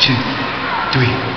去，对。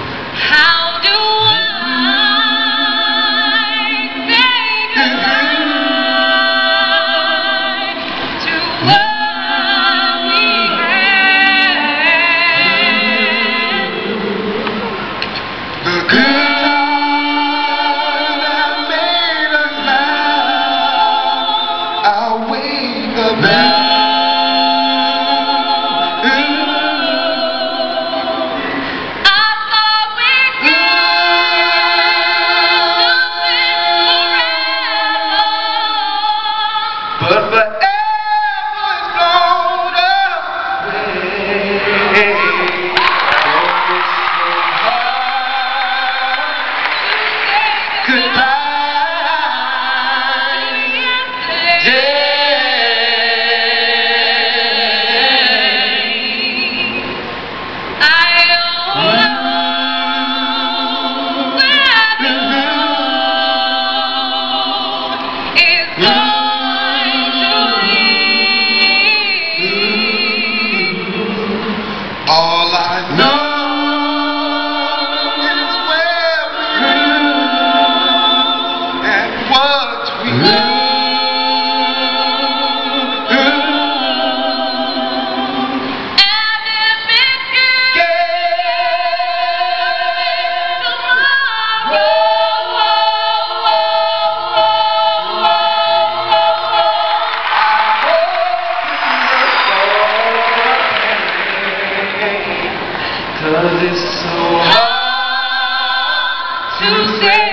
Love is so hard to say.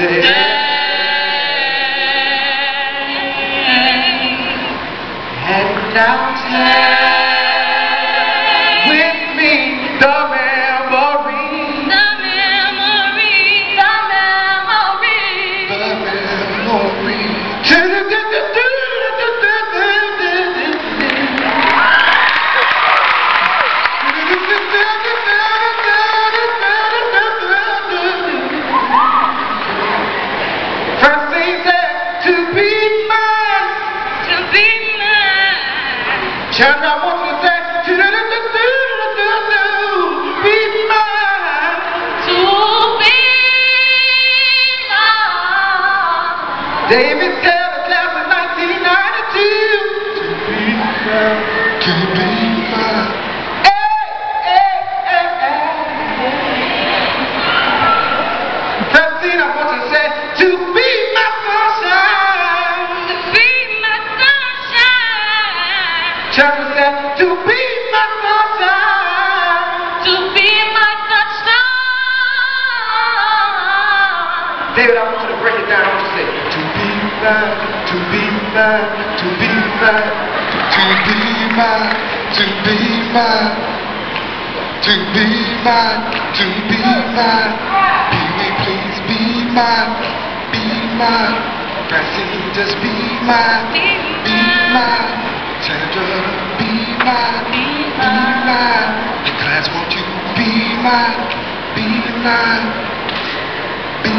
yesterday. And I'll mine. Chandra wants to say, to be mine. To be mine. I want you to break it down. I want you to say, to be mine, to be mine, to be mine, to be mine, to be mine, to be mine, to be mine. Be please be mine, be mine. Francine, just be mine, Be mine. Chandra, be mine, Be mine. The class, won't you be mine, be mine, be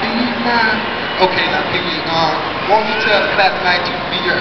be. Okay, now uh, won't you tell the class tonight to be yours?